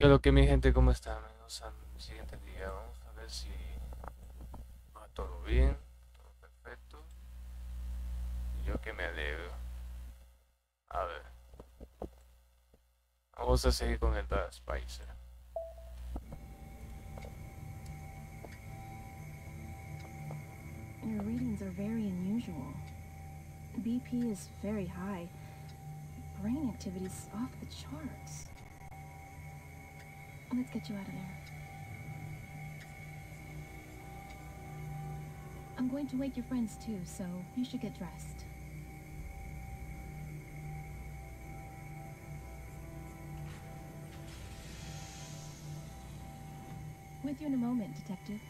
¿Qué lo que mi gente? ¿Cómo están? Amigos, al siguiente día vamos a ver si va todo bien, todo perfecto. Yo que me alegro. A ver. Vamos a seguir con el Dark Spicer. Your readings are very unusual. BP is very high. Brain activity's off the charts. Let's get you out of there. I'm going to wake your friends too, so you should get dressed. With you in a moment, Detective.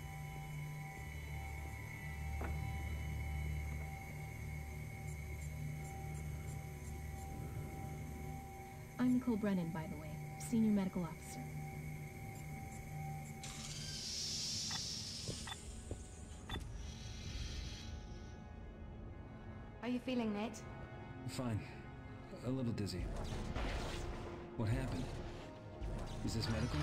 I'm Nicole Brennan, by the way, Senior Medical Officer. You feeling, Nate? Fine. A little dizzy. What happened? Is this medical?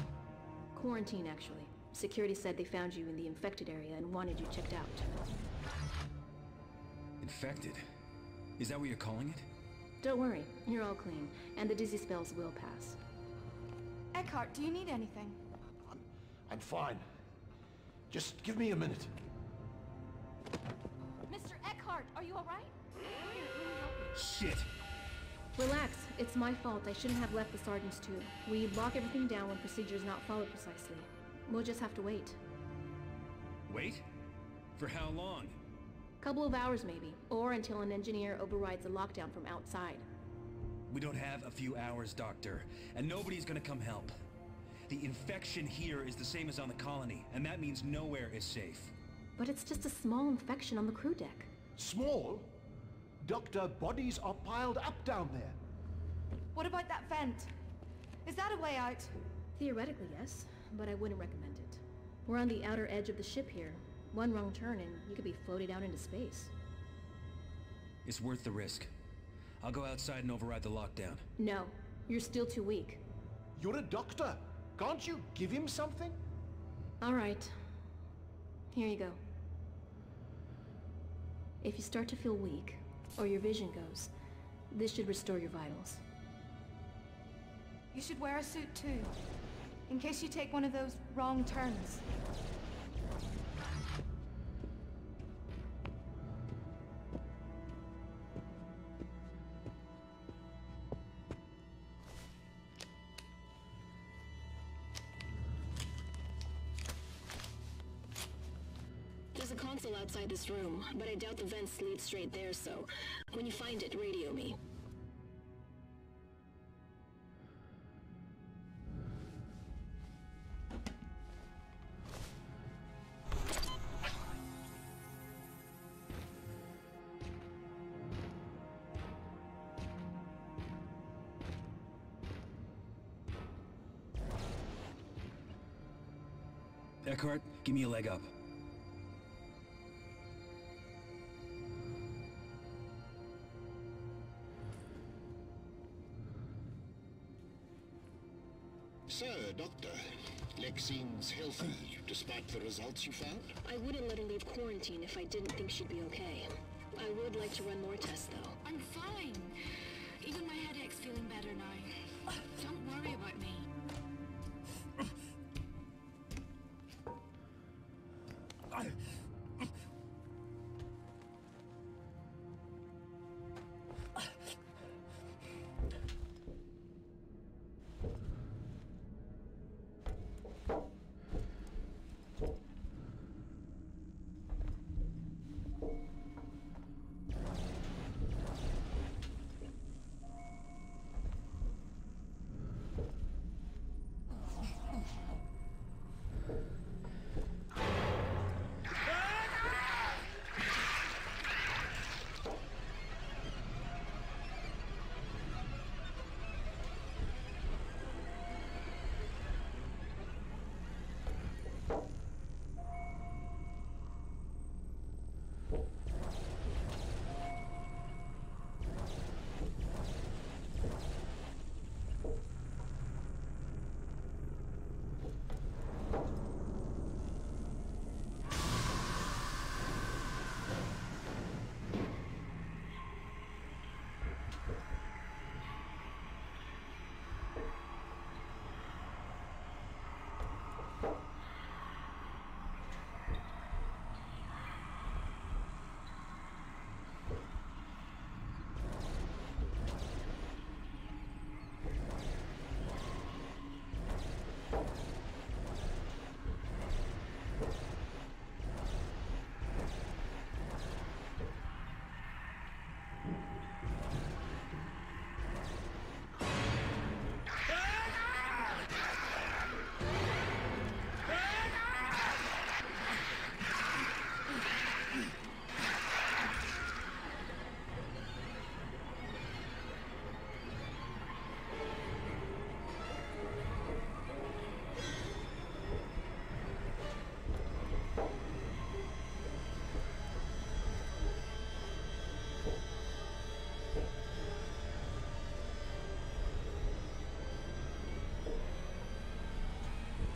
Quarantine, actually. Security said they found you in the infected area and wanted you checked out. Infected? Is that what you're calling it? Don't worry, you're all clean, and the dizzy spells will pass. Eckhart, do you need anything? I'm, I'm fine. Just give me a minute. Mr. Eckhart, are you alright? Shit! Relax, it's my fault. I shouldn't have left the sergeants too. We lock everything down when procedure's not followed precisely. We'll just have to wait. Wait? For how long? Couple of hours maybe, or until an engineer overrides the lockdown from outside. We don't have a few hours, Doctor, and nobody's gonna come help. The infection here is the same as on the colony, and that means nowhere is safe. But it's just a small infection on the crew deck. Small? Doctor, bodies are piled up down there. What about that vent? Is that a way out? Theoretically, yes, but I wouldn't recommend it. We're on the outer edge of the ship here. One wrong turn and you could be floated out into space. It's worth the risk. I'll go outside and override the lockdown. No, you're still too weak. You're a doctor. Can't you give him something? All right. Here you go. If you start to feel weak, or your vision goes, this should restore your vitals. You should wear a suit too, in case you take one of those wrong turns. But I doubt the vents lead straight there, so when you find it, radio me. Eckhart, give me a leg up. despite the results you found? I wouldn't let her leave quarantine if I didn't think she'd be okay. I would like to run more tests, though. I'm fine. Even my headache's feeling better now. Don't worry about me. I...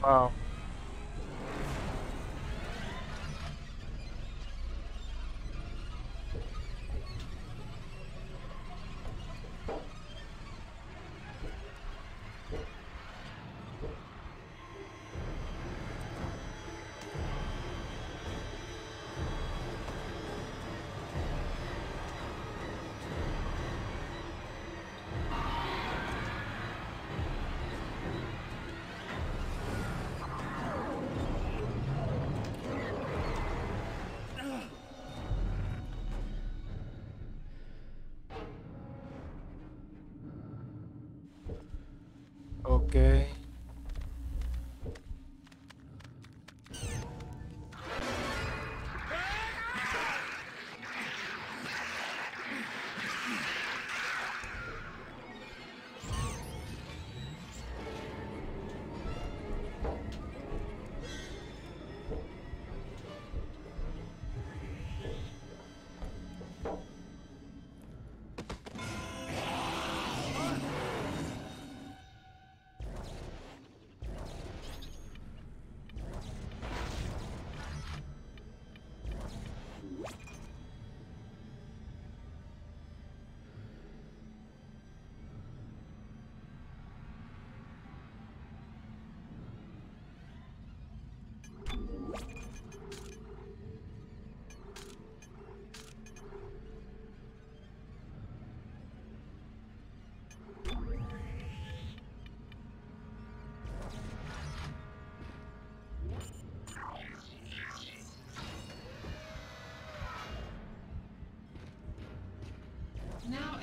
Wow.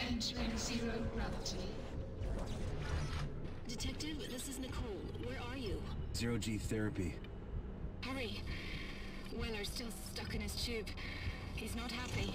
Entering zero gravity. Detective, this is Nicole. Where are you? Zero G therapy. Hurry. Weller's still stuck in his tube. He's not happy.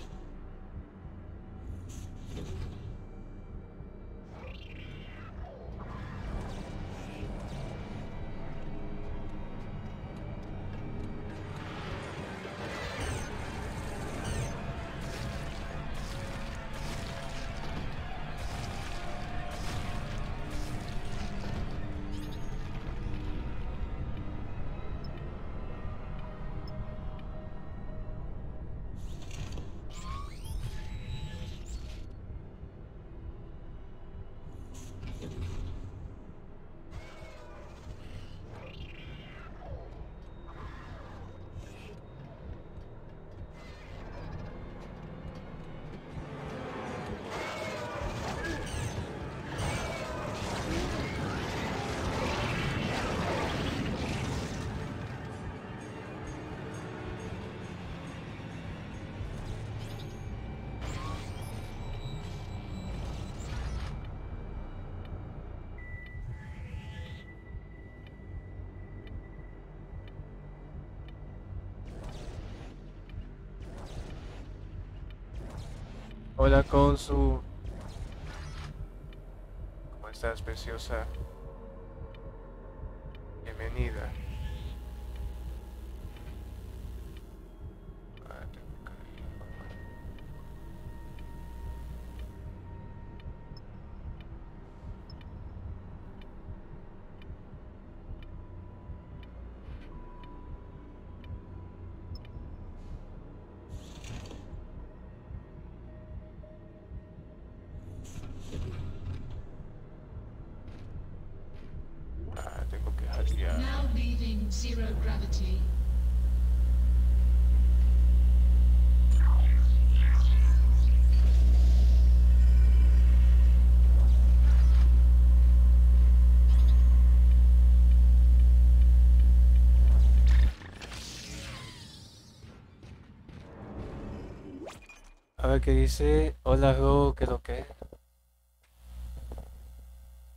Hola Consu. ¿Cómo estás, preciosa? Qué dice. Hola Ro, ¿qué es lo que?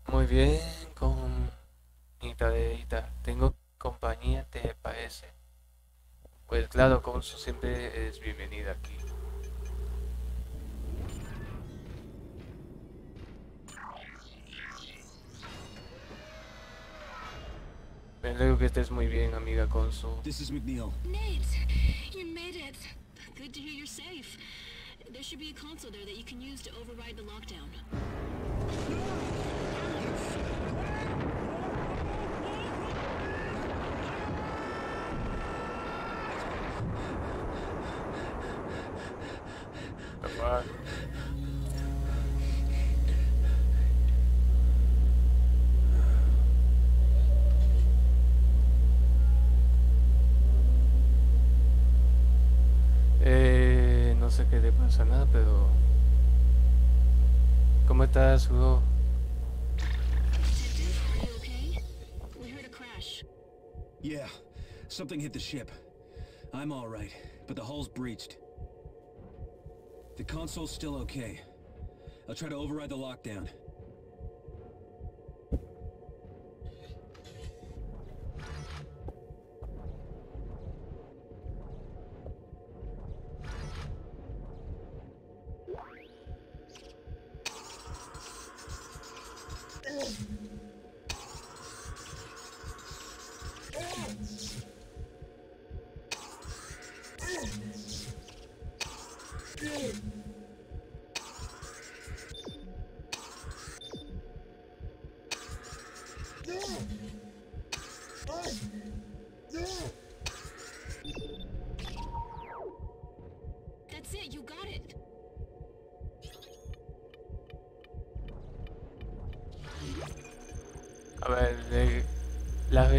Muy bien, con mi tareita. Tengo compañía, ¿te parece? Pues claro, Consu siempre es bienvenida aquí. Me alegro que estés muy bien, amiga Consu. This is McNeil. Nate! You made it! Good to hear you're safe. There should be a console there that you can use to override the lockdown. Yeah, something hit the ship. I'm all right, but the hull's breached. The console's still okay. I'll try to override the lockdown.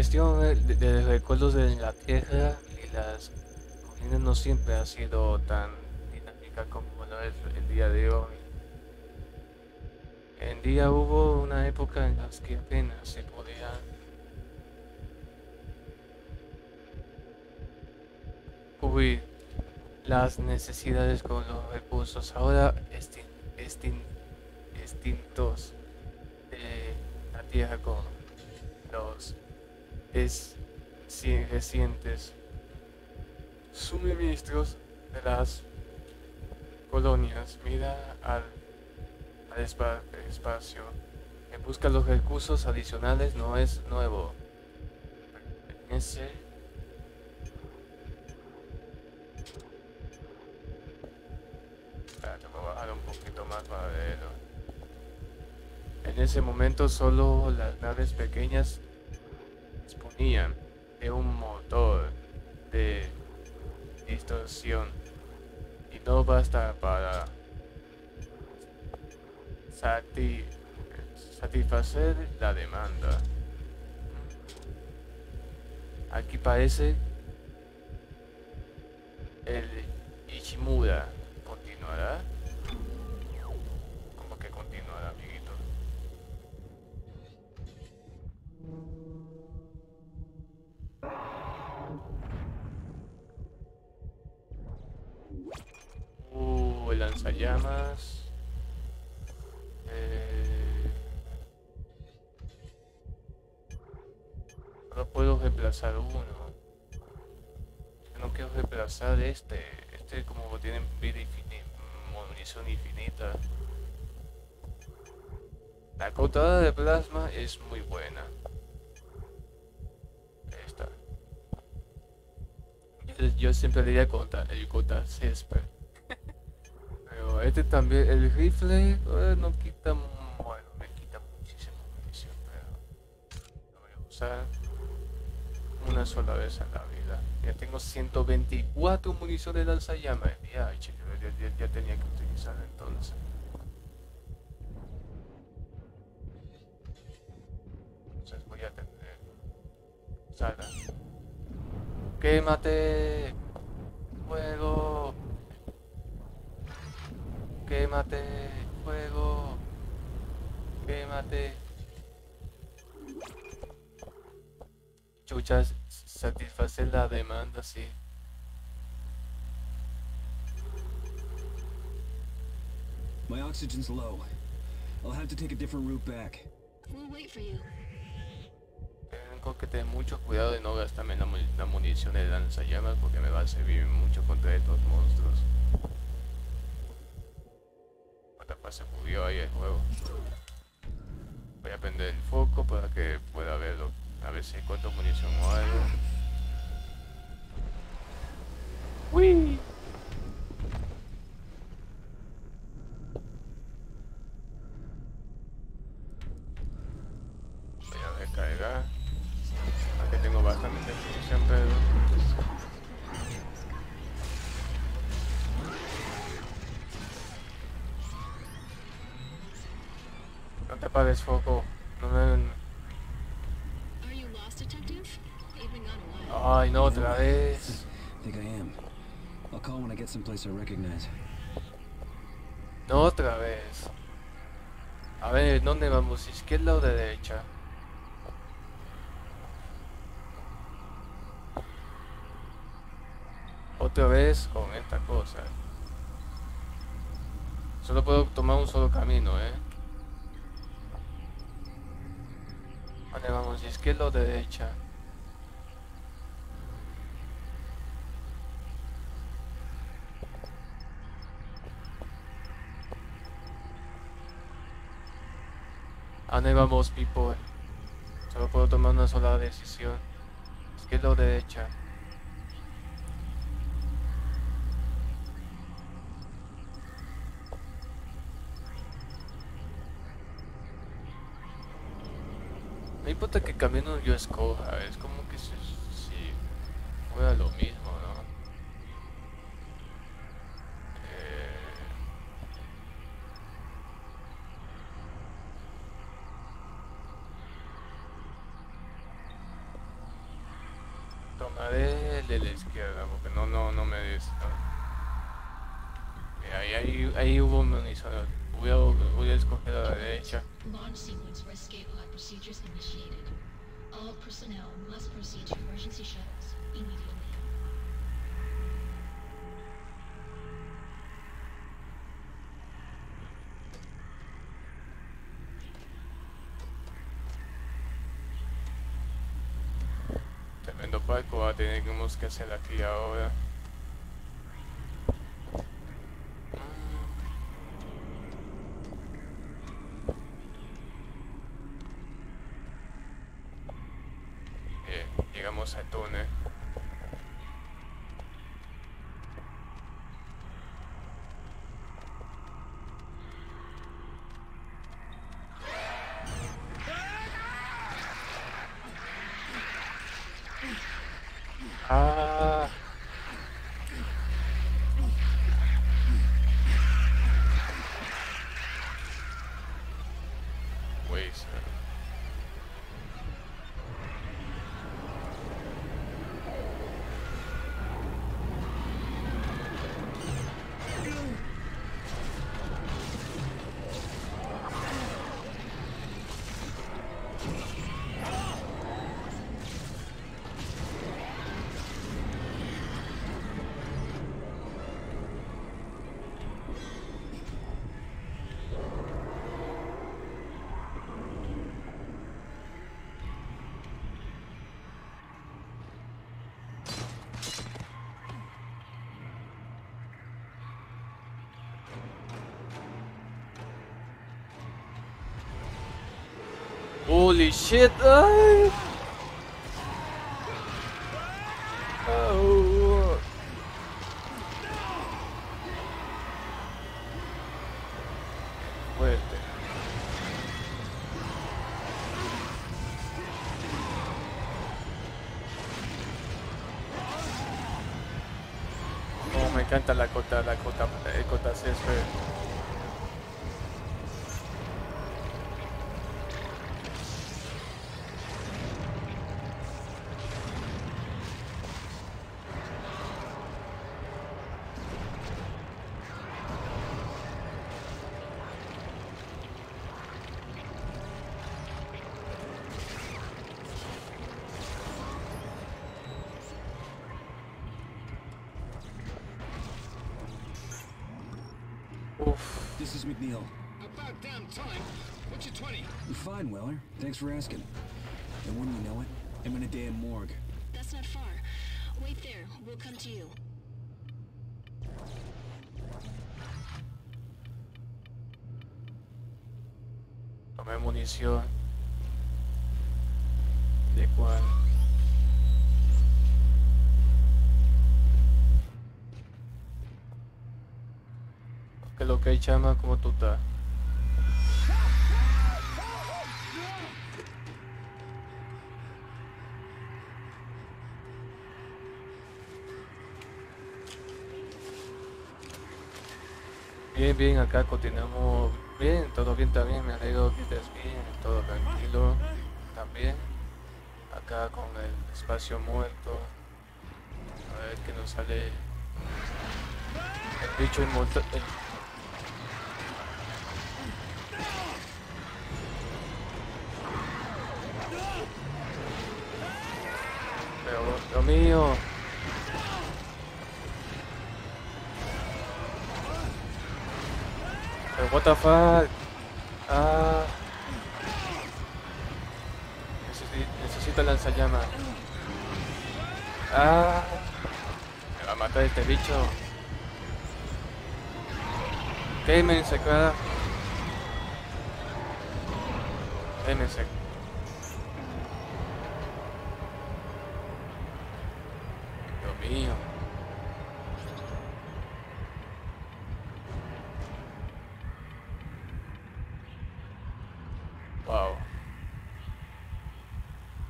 La gestión de, de recuerdos de la Tierra y las colinas no siempre ha sido tan dinámica como lo es el día de hoy. En día hubo una época en las que apenas se podía cubrir las necesidades con los recursos ahora extin- extin- extintos de la Tierra con es, recientes suministros de las colonias. Mira al, al espa- espacio. En busca de los recursos adicionales no es nuevo. Pertenece Espérate, voy a bajar un poquito más para. En ese momento solo las naves pequeñas de un motor de distorsión y no basta para sati- satisfacer la demanda. Aquí parece el Ichimura continuará. Este. Este como tiene vida infinita, munición infinita. La cortada de plasma es muy buena. Esta. Yo, yo siempre diría contra el corta césped. Pero este también, el rifle eh, no quita, mu- bueno, me quita muchísima munición, pero lo voy a usar una sola vez en la vida. Ya tengo 124 municiones de lanzallamas. Ya, ya, ya- ya tenía que utilizar entonces. Entonces voy a tener... Salga. Quémate. Fuego. Quémate. Fuego. Quémate. Chuchas, satisfacer la demanda, sí. My oxygen's low. I'll have to take a different route back. We'll wait for you. Tengo que tener mucho cuidado de no gastarme la, la munición de lanzallamas porque me va a servir mucho contra estos monstruos. Otra se bugueó ahí el juego. Voy a prender el foco para que pueda verlo. A ver si encuentro munición o algo. Get someplace I recognize. No otra vez. A ver, ¿dónde vamos? ¿Izquierda o derecha? Otra vez con esta cosa. Solo puedo tomar un solo camino, ¿eh? ¿Dónde vamos? ¿Izquierda o derecha? ¿A dónde vamos, people? Solo puedo tomar una sola decisión. Izquierda o derecha. No importa qué camino yo escoja, es como que si, si fuera lo mismo, procedures initiated. All personnel must proceed to emergency shuttles immediately. Tremendo palco va a tener que hacer aquí ahora. Holy shit! Ay. Oh. Me encanta la cota, la cota, el cota césped. Fine, Weller. Thanks for asking. And when you know it, I'm in a damn morgue. That's not far. Wait there. We'll come to you. Tomé munición. ¿De cuál? ¿Qué lo que hay, chama? ¿Cómo tú Bien, bien, acá continuamos bien, todo bien también, me alegro que estés bien, todo tranquilo también. Acá con el espacio muerto, a ver que nos sale el bicho inmortal. Pero, lo mío. What the fuck. Ah. Necesito, necesito lanzallamas. Ah. Me va a matar este bicho. Quémense, cara. Quémense. Dios mío. Wow.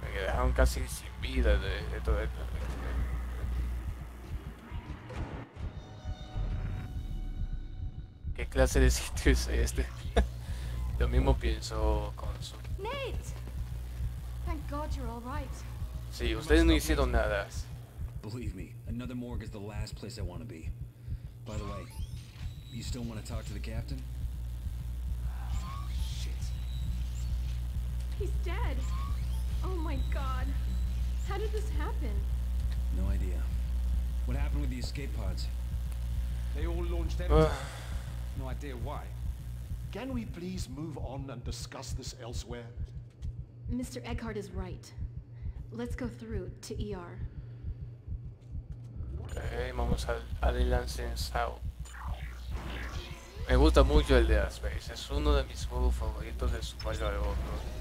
Me dejaron casi sin vida de, de todo esto. ¿Qué clase de sitio es este? Lo mismo pienso con su... Nate! Thank God you're all right. Sí, ustedes no hicieron nada. Believe me, another morgue is the last place I want to be. By the way, you still want to talk to the captain? Did this happen? No idea. What happened with the escape pods? They all launched empty. Ugh. no idea why. Can we please move on and discuss this elsewhere? Mr. Eckhart is right. Let's go through to ER. Ok, vamos al, al Lancensao. Me gusta mucho el de Space, es uno de mis juegos favoritos de Survival Horror. Pero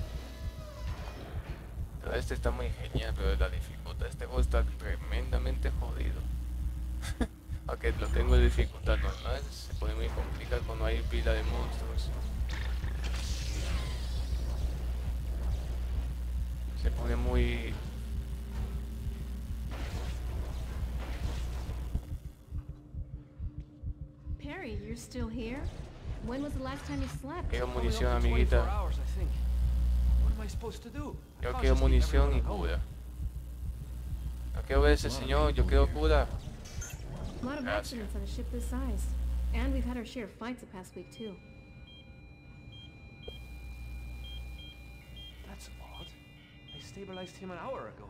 este está muy genial, pero la dificultad, este juego está tremendamente jodido. Aunque lo tengo en dificultad normal, se pone muy complicado cuando hay pila de monstruos. Se pone muy Perry, you're still here? When was the last time you slept? Munición, open 24 amiguita. Yo Can't quiero just leave munición y everyone at home. cura. No quiero ver ese señor, yo quiero cura. A lot of Gracias. accidents on a ship this size. And we've had our share of fights the past week, too. That's odd. I stabilized him an hour ago.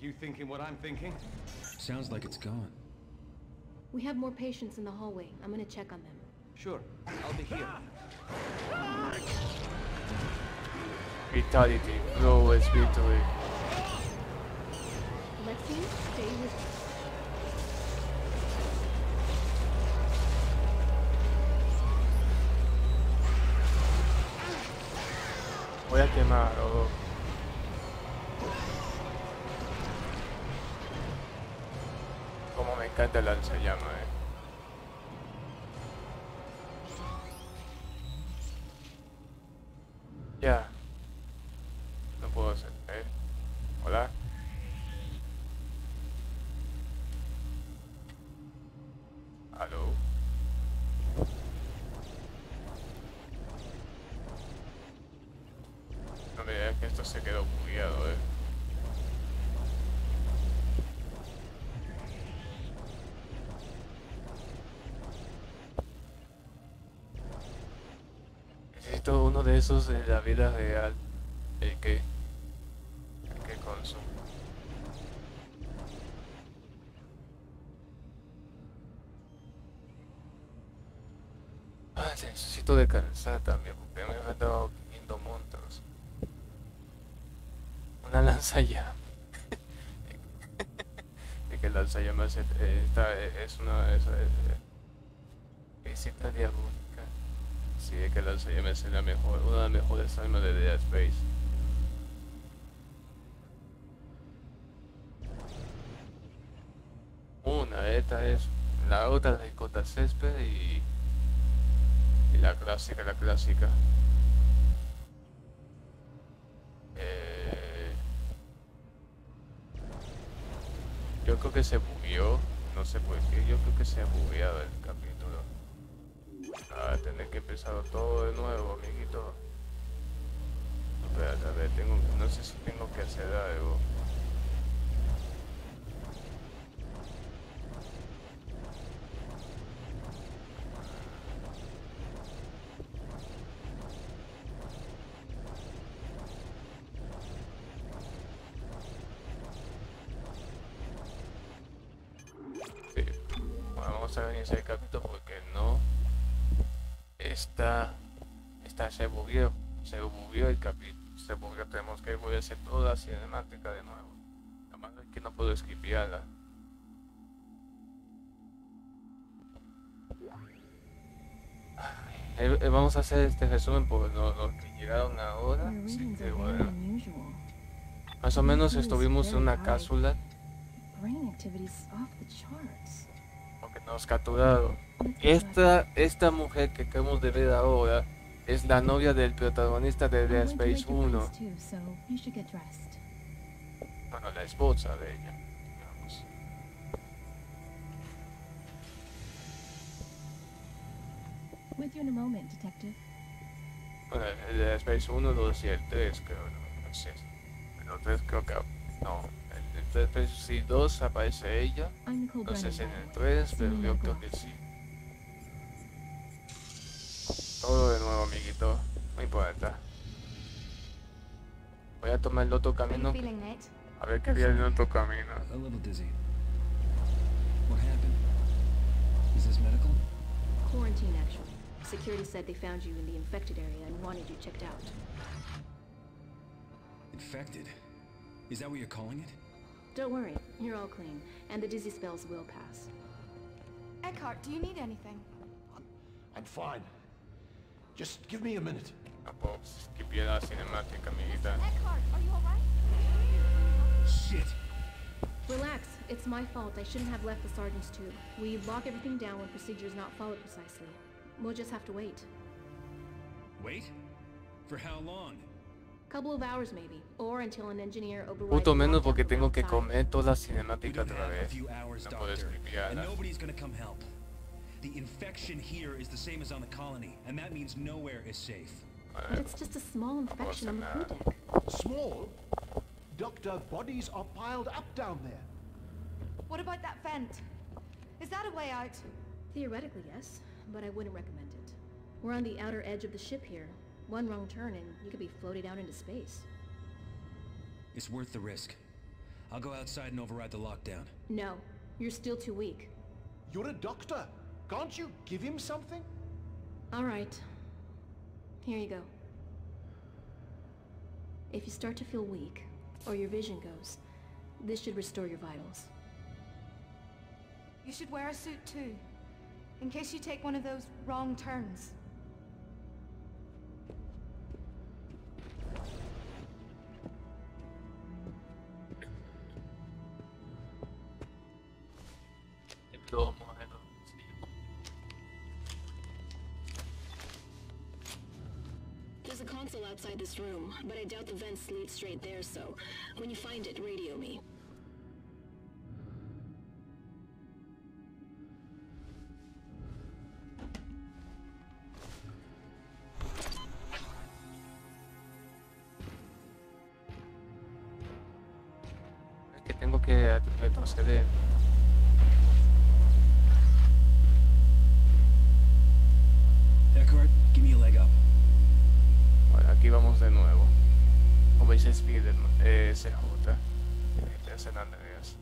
You thinking what I'm thinking? Sounds like it's gone. We have more patients in the hallway. I'm gonna check on them. Sure, I'll be here. Vitality, glorious victory. Lexi, stay with se quedó bugueado, eh. Necesito uno de esos de la vida real. El que. El que consumo. Ah, necesito descansar también porque me he estado viendo monstruos. Una lanzallamas. es que el lanzallamas es, esta es una es, visita diabólica. Sí, es que el lanzallamas es la mejor, una de las mejores armas de Dead Space. Una, esta es la otra de Cota Césped y, y la clásica, la clásica. Creo que se bugueó, no sé por qué, yo creo que se ha bugueado el capítulo. Ah, tener que empezar todo de nuevo, amiguito. Espérate, a ver, tengo, no sé si tengo que hacer algo. Vamos a hacer este resumen por lo, lo que llegaron ahora. Así que bueno, más o menos estuvimos en una cápsula the porque nos capturaron. Esta, esta mujer que acabamos de ver ahora es la novia del protagonista de to Space wake your 1. friends too, so you should get dressed. Bueno, la esposa de ella. With you in a moment, detective. Bueno, el Space 1, 2 y el 3 creo, no, no sé. El 3 creo que... No, el el Space sí, 2 aparece ella. No sé si en el 3, pero yo creo que sí. Todo de nuevo, amiguito. No importa. Voy a tomar el otro camino. A ver qué viene el otro camino. A little dizzy. What happened? Is this medical? Quarantine, actually. Security said they found you in the infected area and wanted you checked out. Infected? Is that what you're calling it? Don't worry, you're all clean, and the dizzy spells will pass. Eckhart, do you need anything? I'm fine. Just give me a minute. No puedo skipear la cinemática, amiguita. Eckhart, are you alright? Shit! Relax, it's my fault. I shouldn't have left the sergeant's tube. We lock everything down when procedure is not followed precisely. We'll just have to wait. Wait? For how long? Couple of hours maybe, or until an engineer overrides Puto the menos lockdown porque from tengo que outside. comer toda la We cinemática don't otra have a vez. few hours, No puedo Doctor. And nobody's gonna come help. The infection here is the same as on the colony, and that means nowhere is safe. But it's just a small infection on the nada. crew deck. Small? Doctor, bodies are piled up down there. What about that vent? Is that a way out? Theoretically, yes, but I wouldn't recommend it. We're on the outer edge of the ship here. One wrong turn and you could be floated out into space. It's worth the risk. I'll go outside and override the lockdown. No, you're still too weak. You're a doctor. Can't you give him something? All right. Here you go. If you start to feel weak, or your vision goes, this should restore your vitals. You should wear a suit too. In case you take one of those wrong turns. There's a console outside this room, but I doubt the vents lead straight there, so when you find it, radio me. Tengo que retroceder. Eckhart, give me a leg up. Bueno, aquí vamos de nuevo. Como dice Spiderman, eh, CJ. De San Andreas.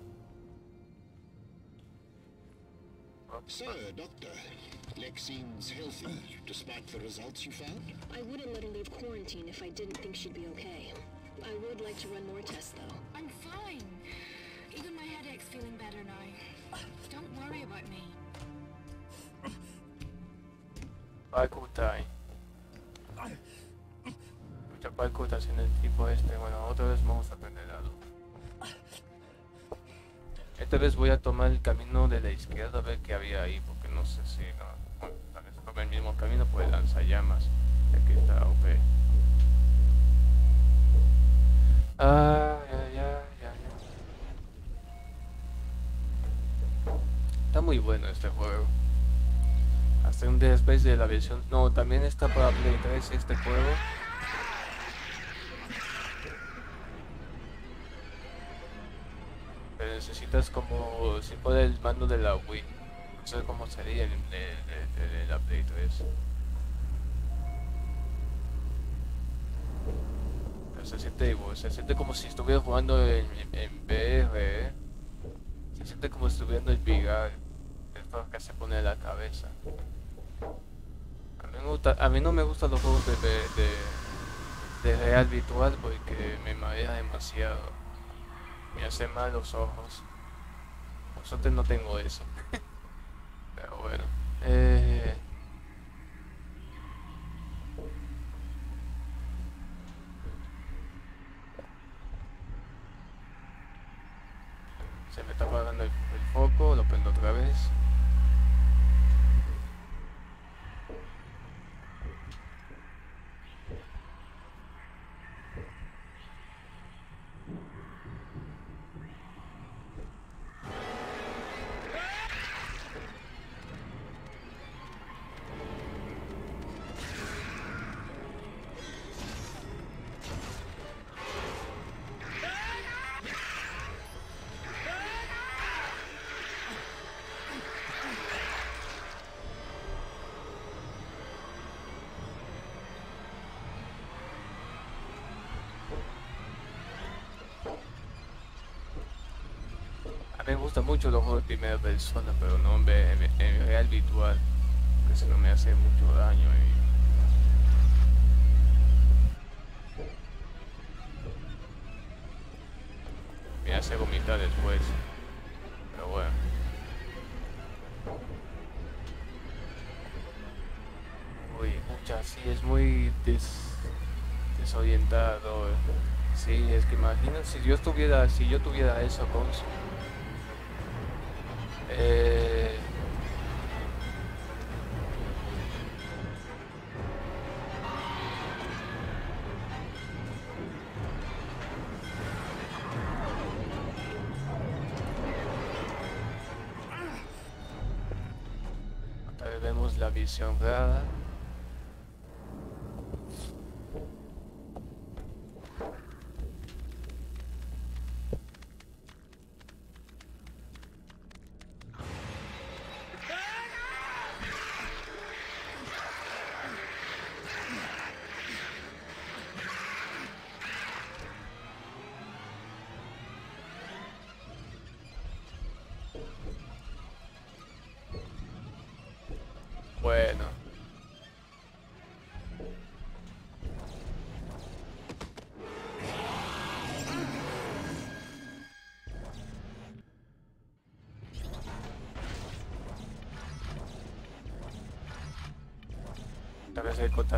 Sir, Doctor, Lex seems healthy, despite the results you found. I wouldn't let her leave quarantine if I didn't think she'd be okay. I would like to run more tests, though. I'm fine. Feeling better now. Don't worry about me. Parkour time. Mucha parkour está haciendo el tipo este. Bueno, otra vez vamos a aprender algo. Esta vez voy a tomar el camino de la izquierda a ver qué había ahí, porque no sé si no. Bueno, tal vez tome el mismo camino por el lanzallamas. Ya que está OP. Ah, ya, ya, Está muy bueno este juego. Hasta un Dead de la versión. No, también está para Play 3 este juego. Pero necesitas como si fuera el mando de la Wii. No sé cómo sería el de, la Play 3. Pero se siente igual, se siente como si estuviera jugando en, en VR. ¿eh? Se siente como si estuviera en el. Que se pone la cabeza. A mí, no me gustan los juegos de, de, de, real virtual porque me marea demasiado. Me hace mal los ojos. Por no tengo eso. Pero bueno. Eh, me gustan mucho los juegos de primera persona, pero no en, en, en real virtual, porque si no me hace mucho daño. Y me hace vomitar después. Pero bueno. Uy, mucha, sí, es muy des- desorientado. Sí, es que imagino si yo estuviera, si yo tuviera eso con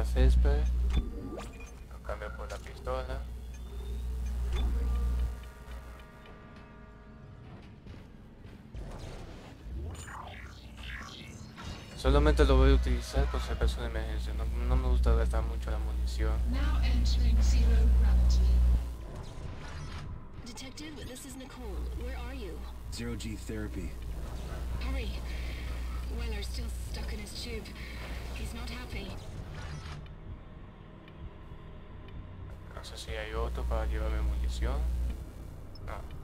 corta césped. Lo cambio por la pistola. Solamente lo voy a utilizar por si acaso de emergencia. No, no me gusta gastar mucho la munición. Now entering zero gravity. Detective, this is Nicole. Where are you? Zero G therapy. Hurry. Weller's still stuck in his tube. He's not happy. No sé si hay otro para llevarme munición. No.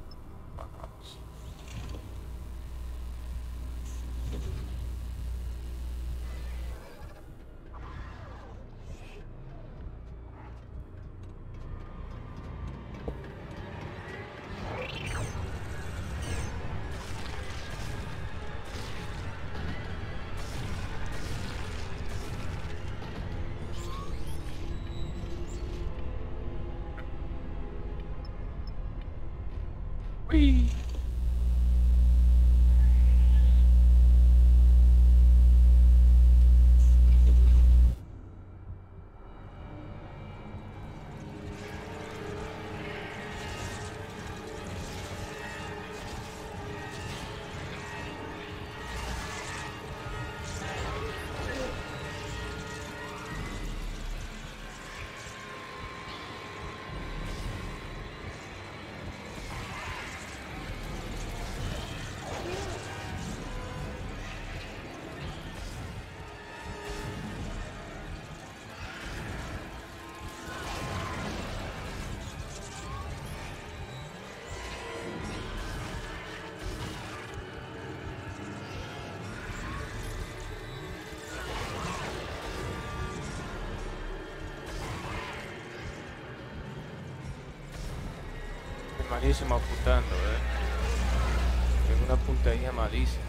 Malísimo apuntando, eh. Es una puntería malísima.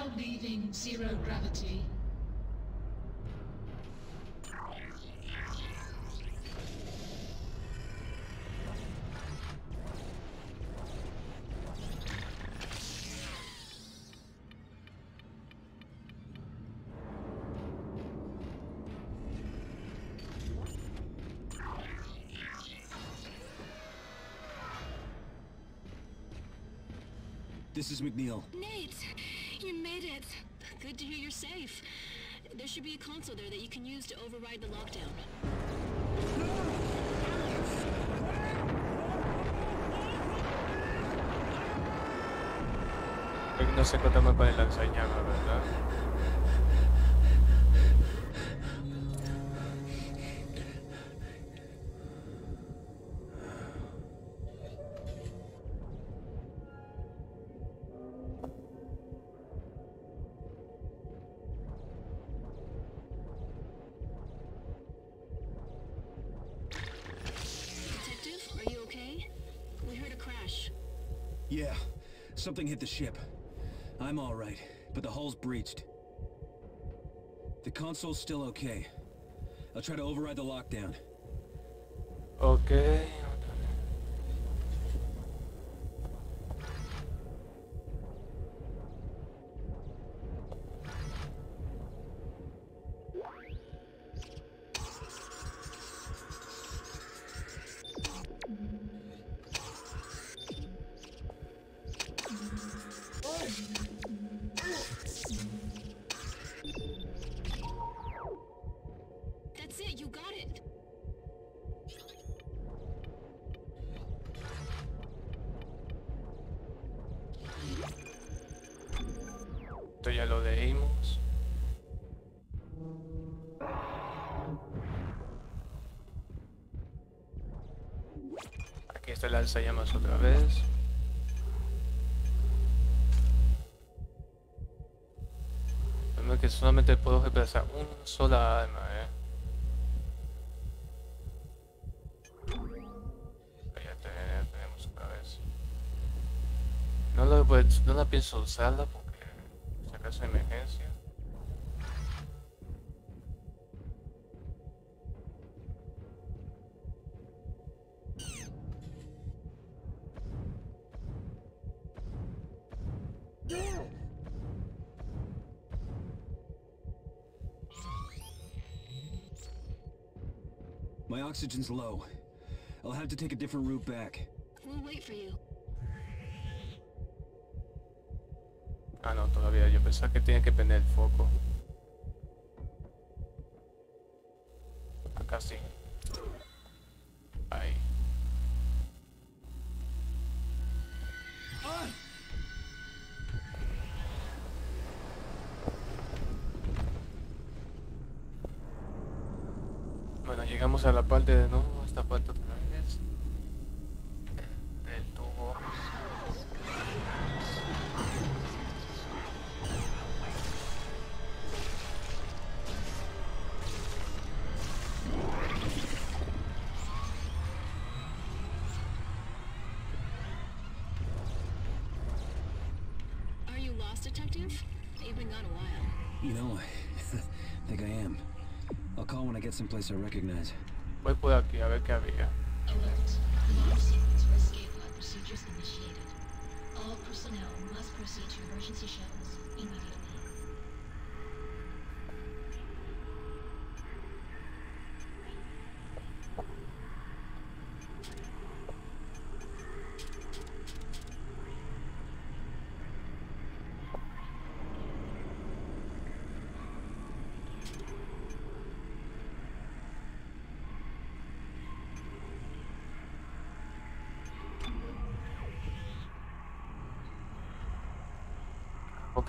Now leaving zero gravity. This is McNeil. Nate! Made it! Good to hear you're safe. There should be a console there that you can use to override the lockdown. Creo que no se encontramos con el lanzallamas, ¿verdad? Something hit the ship. I'm all right, but the hull's breached. The console's still okay. I'll try to override the lockdown. Ok. Lo leímos. Aquí está el alzallamas otra vez. Que solamente puedo reemplazar una sola arma, eh. Ya te- tenemos otra vez. No, lo, no la pienso usarla oxygen's low. I'll have to take a different route back. We'll wait for you. Ah, no, todavía. Yo pensaba que tenía que prender el foco. A la parte de nuevo, call when I get someplace I recognize. Voy por aquí a ver qué había. Alert. Launch sequence for procedures initiated. All personnel must proceed to emergency shuttles immediately.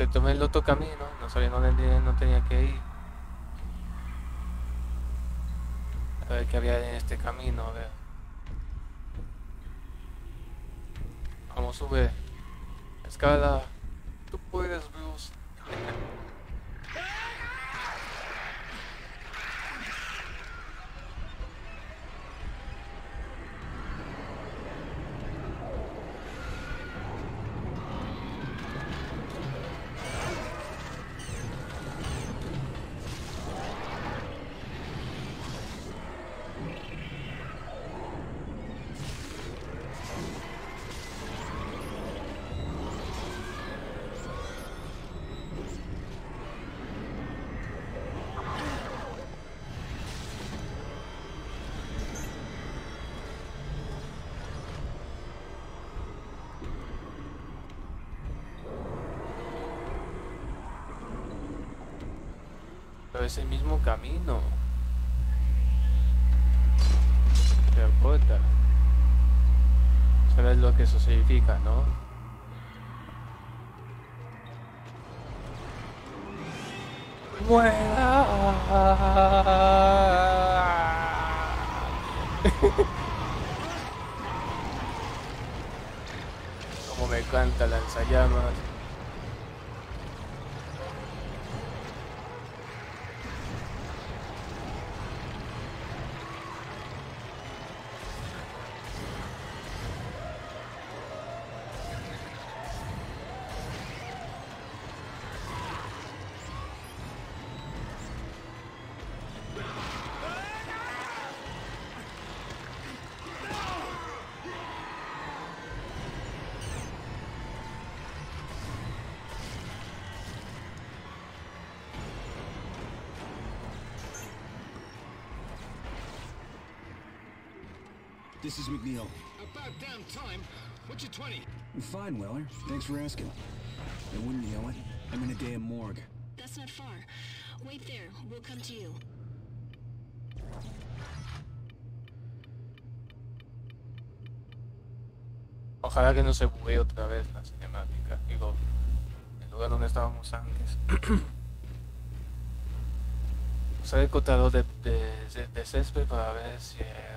Porque tomé el otro camino, no sabía dónde no tenía que ir. A ver qué había en este camino, a ver. Vamos, sube. Escala. Camino. Puta. ¿Sabes lo que eso significa, no? Como me encanta lanzallamas. This is McNeil. About damn time. What's your 20? Fine, Weller. Thanks for asking. And wouldn't you know it? I'm in a damn morgue. That's not far. Wait there. We'll come to you. Ojalá que no se bugue otra vez la cinemática. Digo, el lugar donde estábamos antes. Usar el cortador de, de, de- de césped para ver si hay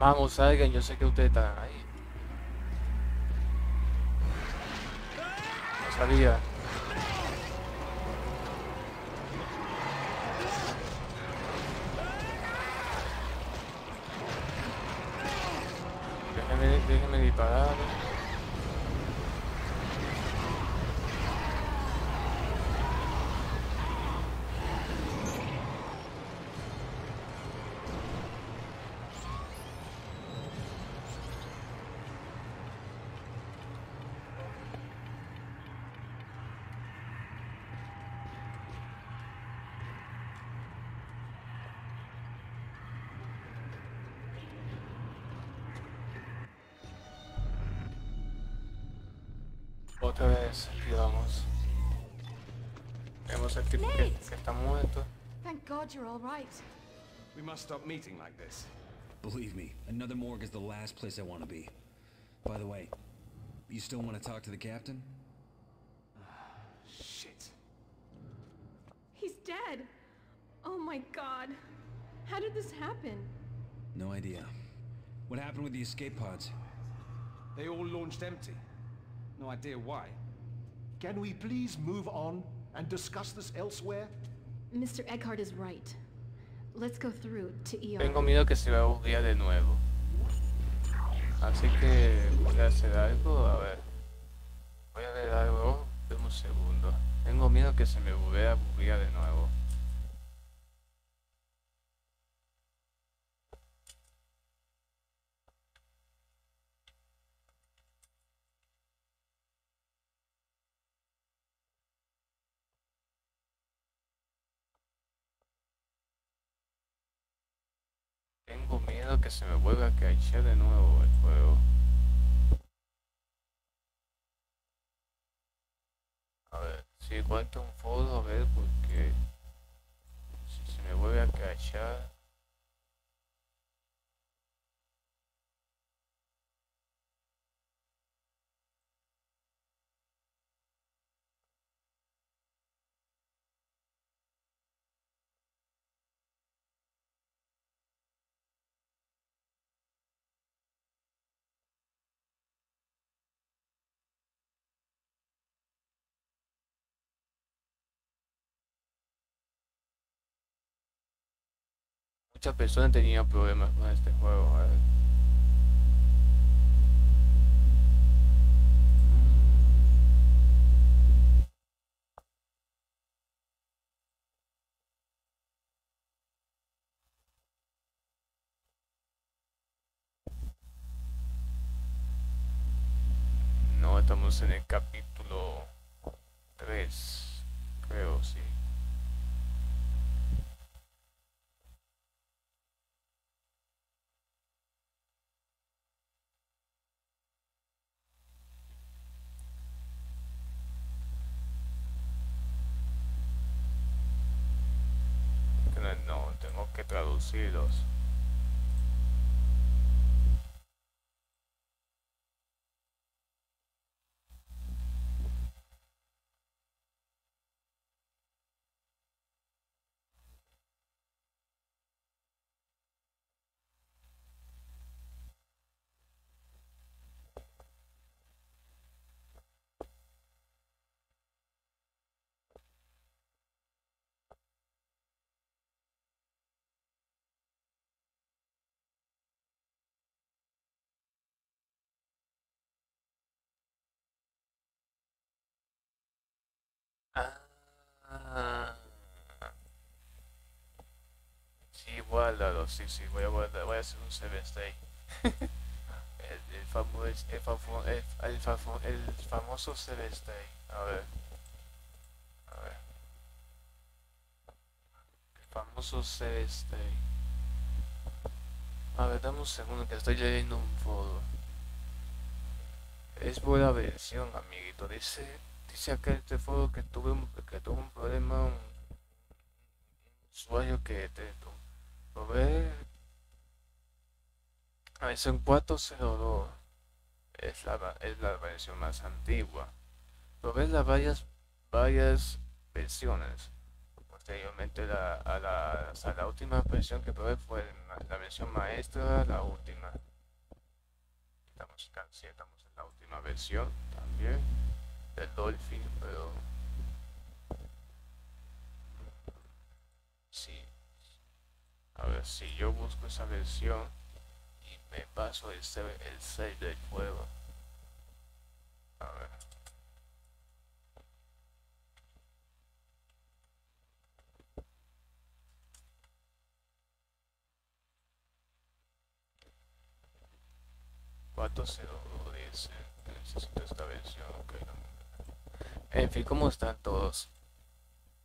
Vamos, salgan, yo sé que ustedes están ahí. No sabía. Otra vez, aquí vamos. Vemos al tipo que, que está muerto. Thank God you're all right. We must stop meeting like this. Believe me, another morgue is the last place I want to be. By the way, you still want to talk to the captain? Shit. He's dead. Oh my god. How did this happen? No idea. What happened with the escape pods? They all launched empty. No idea why. Can we please move on and discuss this elsewhere? Mr. Eckhart is right. Let's go through to ER. Tengo miedo que se me buguea de nuevo. Así que voy a hacer algo, a ver. Voy a ver algo. Dame un segundo. Tengo miedo que se me buguea, buguea de nuevo. Tengo miedo se me vuelva a caer de nuevo el juego. A ver, si encuentro un foro, a ver, porque si se me vuelve a cachar. Muchas personas tenían problemas con este juego. a ver. estamos en el capítulo 3, creo, sí. No, no, tengo que Ah. Sí, guárdalo, sí, sí, voy a guardar, voy a hacer un save el, el, famo, el, famo, el, el, famo, el famoso save state. A ver. A ver. El famoso save. A ver, dame un segundo que estoy leyendo un foro. Es buena versión, amiguito. Dice dice acá este foro que tuve un, que tuvo un problema un usuario que te probé a veces en 402 es la, es la versión más antigua. Probé las varias varias versiones. Posteriormente la, a, la, a la última versión que probé fue la versión maestra la última. Estamos casi estamos en la última versión también del Dolphin, pero sí. A ver si yo busco esa versión y me paso el save, el save del juego. A ver. Cuatro cero dice necesito esta versión, ok, no. En fin, ¿cómo están todos?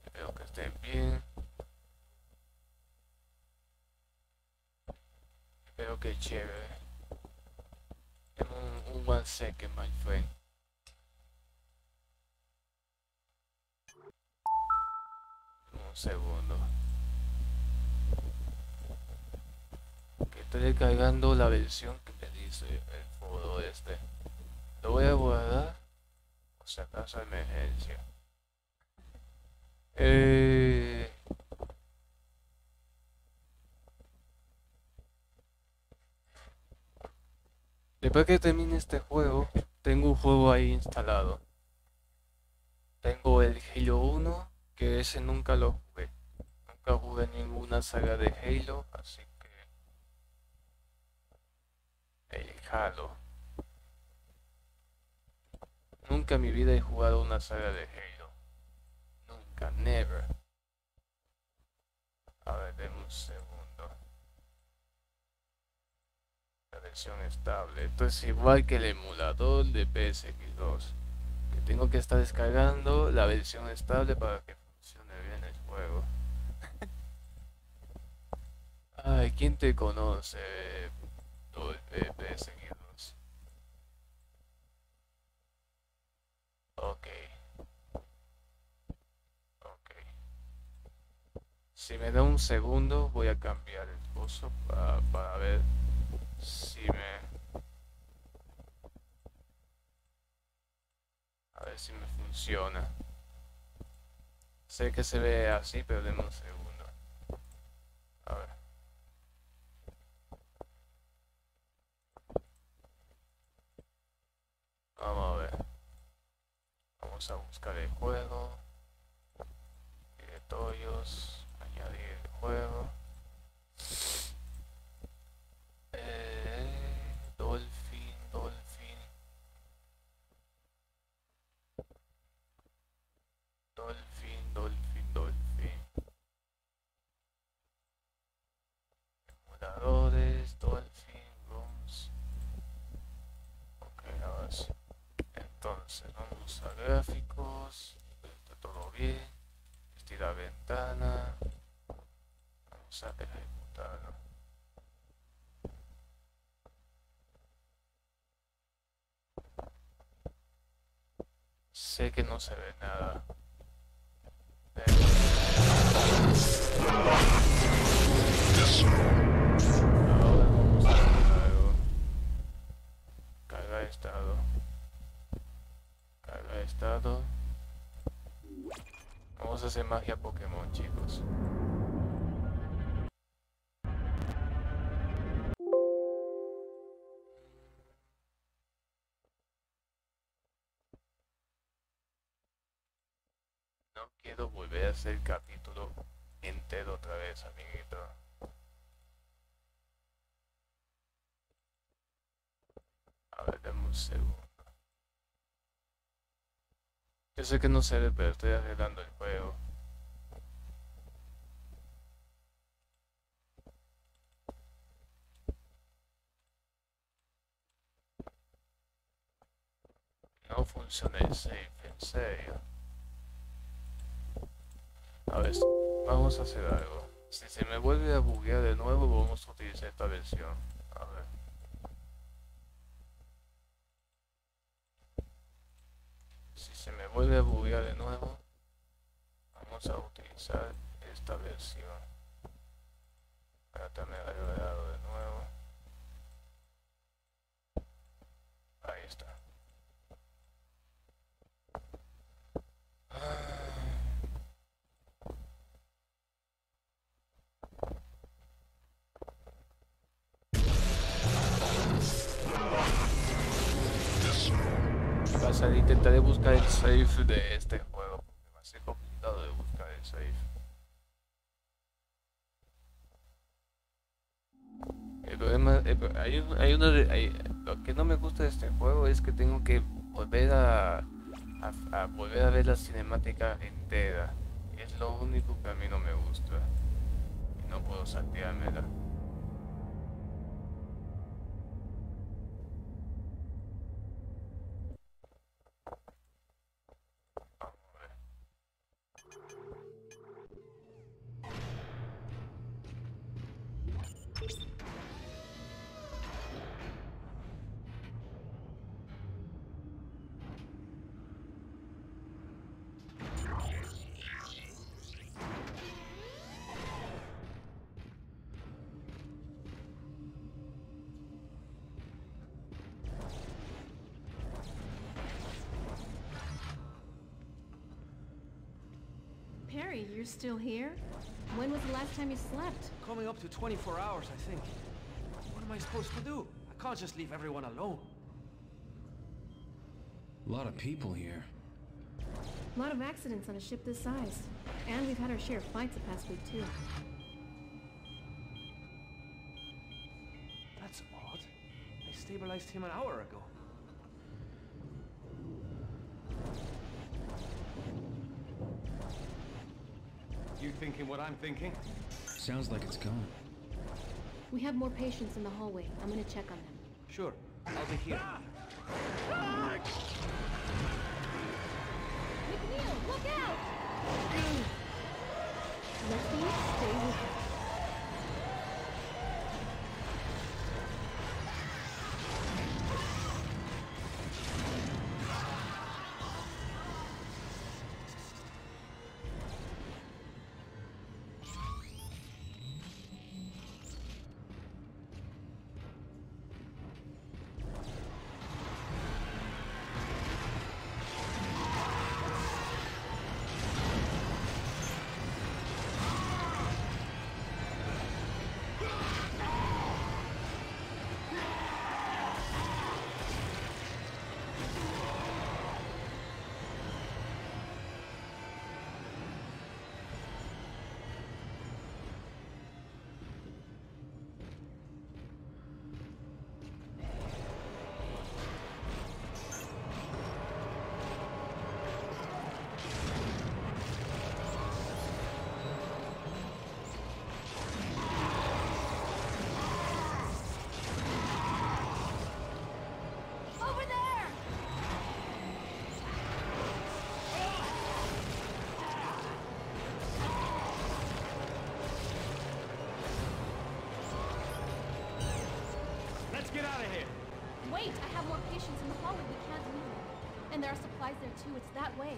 Espero que estén bien. Espero que chévere. Un, un one second, my friend. Un segundo. Que estoy descargando la versión que me dice el foro este. Lo voy a guardar sea, caso de emergencia. Eh... Después que termine este juego, tengo un juego ahí instalado. Tengo el Halo 1, que ese nunca lo jugué. Nunca jugué ninguna saga de Halo, así que... El Halo. Nunca en mi vida he jugado una saga de Halo. Nunca, never. A ver, denme un segundo. La versión estable. Esto es igual que el emulador de PSX2. Que tengo que estar descargando la versión estable para que funcione bien el juego. Ay, ¿quién te conoce? Todo el PSX2. Ok. Ok. Si me da un segundo, voy a cambiar el pozo para, para ver si me... A ver si me funciona. Sé que se ve así, pero denme un segundo. A ver. Vamos a ver. Vamos a buscar el juego. Directorios. Añadir el juego. Eh, Dolphin, Dolphin. Dolphin, Dolphin, Dolphin. Emuladores, Dolphin, Rooms. Ok, ahora sí. Entonces. gráficos, está todo bien, estira ventana, vamos a ejecutarlo. Sé que no se ve nada. Ahora vamos a hacer algo. Carga estado. Carga estado. Vamos a hacer magia Pokémon, chicos. El capítulo entero otra vez, amiguito. A ver, dame un segundo. Yo sé que no se ve, pero estoy arreglando el. Esta versión. A ver. Si se me vuelve a buguear de nuevo, vamos a utilizar esta versión. Ahora también agregado Pasar, intentaré buscar el save de este juego. porque Va a ser complicado de buscar el save. El problema, hay, hay una hay- lo que no me gusta de este juego es que tengo que volver a, volver a ver la cinemática entera. Es lo único que a mí no me gusta. No puedo salteármela. Still here? When was the last time you slept? Coming up to 24 hours, I think. What am I supposed to do? I can't just leave everyone alone. A lot of people here. A lot of accidents on a ship this size. And we've had our share of fights the past week, too. That's odd. I stabilized him an hour ago. You thinking what I'm thinking? Sounds like it's gone. We have more patients in the hallway. I'm gonna check on them. Sure, I'll be here. McNeil, look out! Lexi, stay with her. Too. It's that way.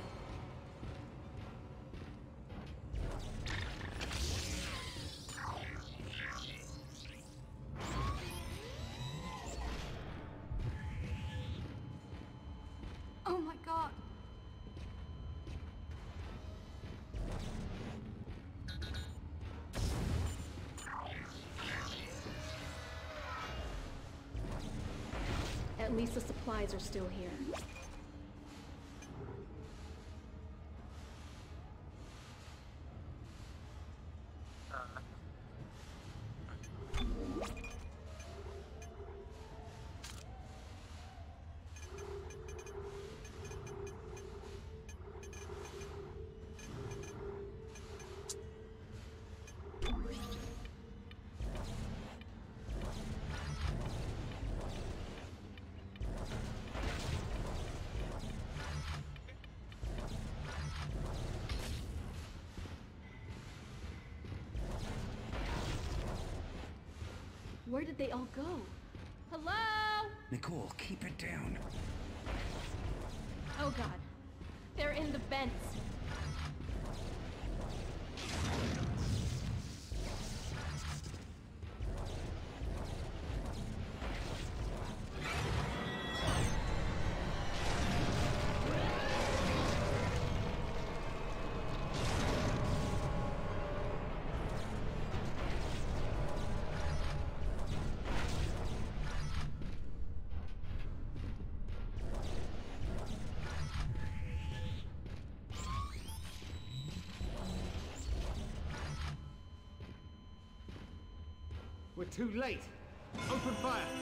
Oh my god. At least the supplies are still here. Where did they all go? Hello? Nicole, keep it down. Oh god. They're in the vents. Too late. Open fire.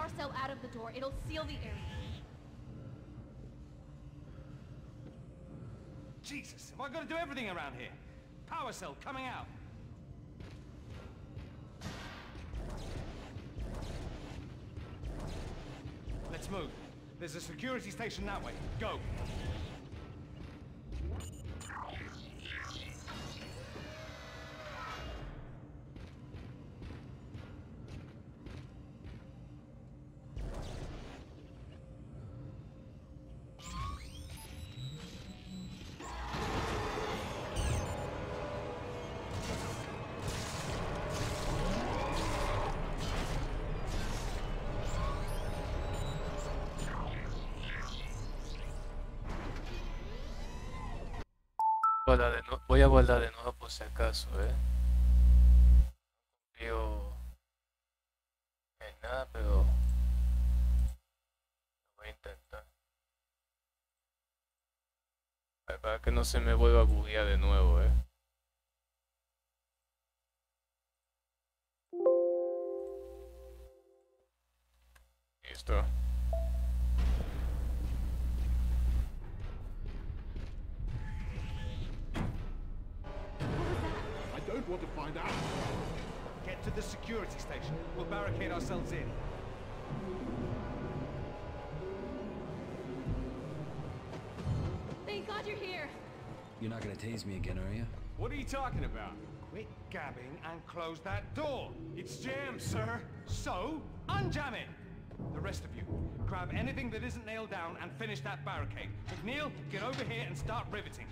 Power cell out of the door. It'll seal the area. Jesus, am I gonna do everything around here? Power cell coming out. Let's move. There's a security station that way. Go. Voy a guardar de nuevo por si acaso, ¿eh? No en nada, pero lo voy a intentar. Para que no se me vuelva a buguear de nuevo, ¿eh? And close that door. It's jammed, sir. So, unjam it. The rest of you, grab anything that isn't nailed down and finish that barricade. McNeil, get over here and start riveting.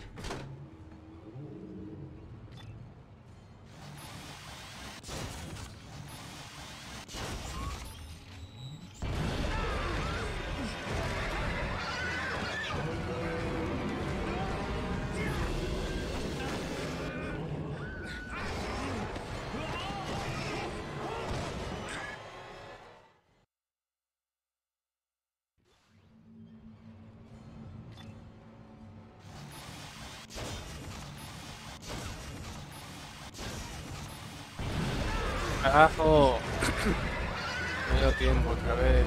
Carajo. No dio tiempo otra vez.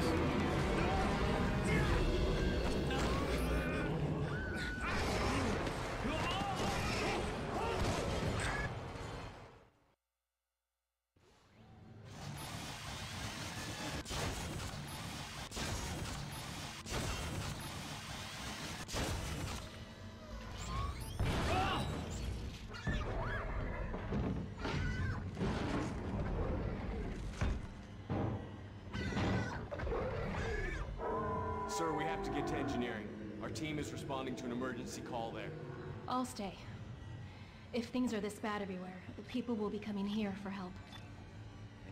Emergency call there. I'll stay. If things are this bad everywhere, the people will be coming here for help.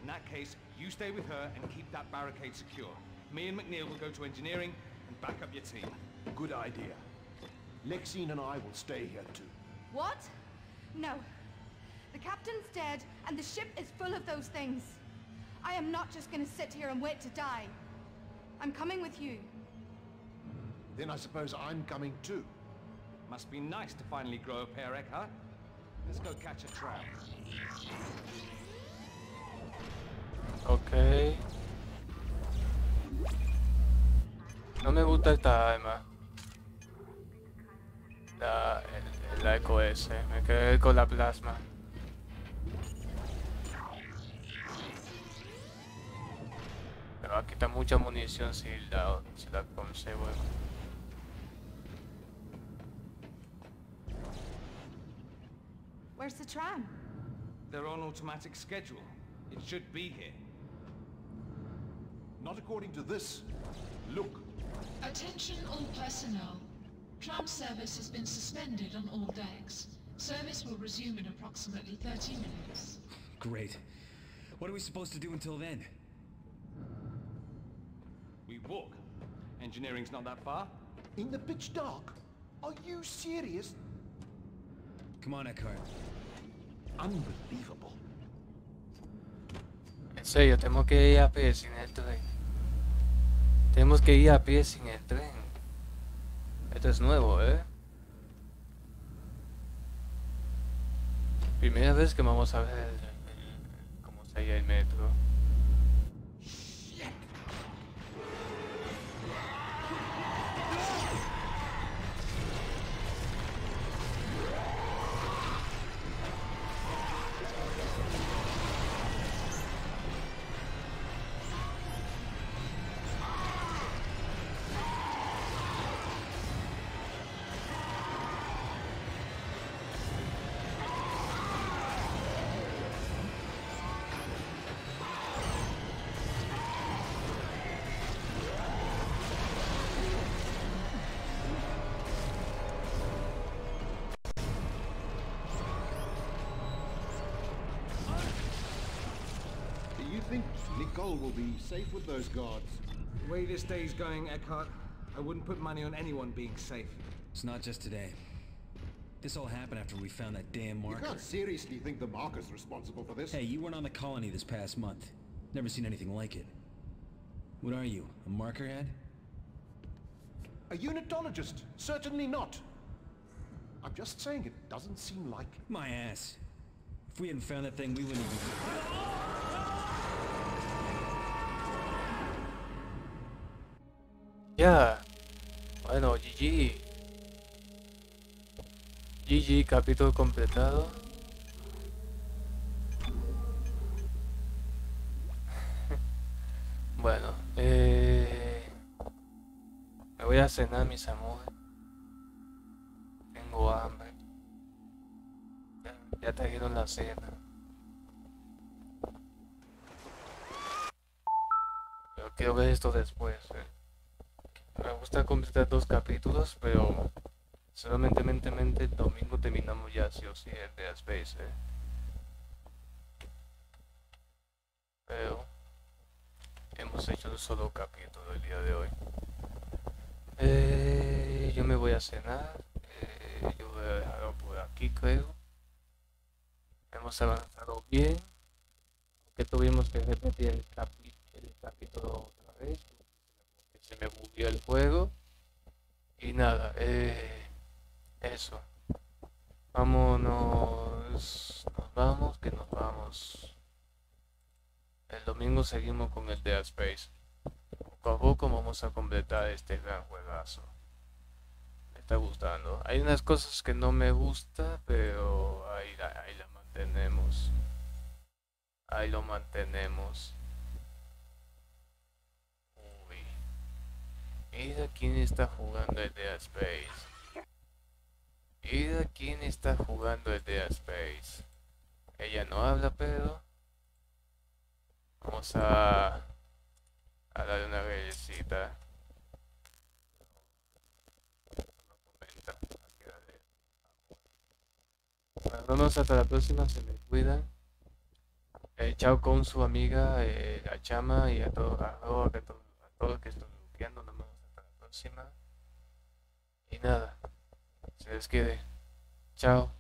In that case, you stay with her and keep that barricade secure. Me and McNeil will go to engineering and back up your team. Good idea. Lexine and I will stay here too. What? No. The captain's dead, and the ship is full of those things. I am not just gonna sit here and wait to die. I'm coming with you. Then I suppose I'm coming too. Must be nice to finally grow a pair, Eckhart. Let's go catch a tram. Ok. No me gusta esta arma. La, el, arco ese. Me quedé con la plasma. Pero aquí está mucha munición si la, si la conservo. Where's the tram? They're on automatic schedule. It should be here. Not according to this. Look, Attention all personnel. Tram service has been suspended on all decks. Service will resume in approximately 30 minutes. Great. What are we supposed to do until then? We walk. Engineering's not that far. in the pitch dark? Are you serious? Come on, Eckhart. Unbelievable. En serio, tenemos que ir a pie sin el tren. Tenemos que ir a pie sin el tren. Esto es nuevo, ¿eh? Primera vez que vamos a ver cómo sería el metro. Safe with those guards? The way this day's going, Eckhart, I wouldn't put money on anyone being safe. It's not just today. This all happened after we found that damn marker. You can't seriously think the marker's responsible for this. Hey, you weren't on the colony this past month. Never seen anything like it. What are you, a marker head? A unitologist? Certainly not. I'm just saying it doesn't seem like... My ass. If we hadn't found that thing, we wouldn't even... Ah! Ya. Bueno, GG. GG, capítulo completado. bueno, eh, me voy a cenar, mis amores. Tengo hambre. Ya, ya trajeron la cena. Pero quiero ver esto después. eh. Gusta completar dos capítulos, pero solamente mente, el domingo terminamos ya sí o sí el de Space, eh. Pero hemos hecho un solo capítulo el día de hoy. Eh, yo me voy a cenar. eh, yo voy a dejarlo por aquí, creo. Hemos avanzado bien. Que tuvimos que repetir el, capi- el capítulo otra vez me bugueó el juego y nada eh, eso vámonos nos vamos que nos vamos domingo seguimos con el Dead Space. Poco a poco vamos a completar este gran juegazo. Me está gustando. Hay unas cosas que no me gusta, pero ahí, ahí la mantenemos. Ahí lo mantenemos. Uy. Mira quién está jugando el Dead Space. Mira quién está jugando el Dead Space. Ella no habla, pero vamos a, darle una bellecita. Nos vemos hasta la próxima, se me cuidan. Eh, chao con su amiga, eh, la chama y a todos a, todos- a todos a todos que están bloqueando. Nos vemos hasta la próxima. Y nada, se les quede. Chao.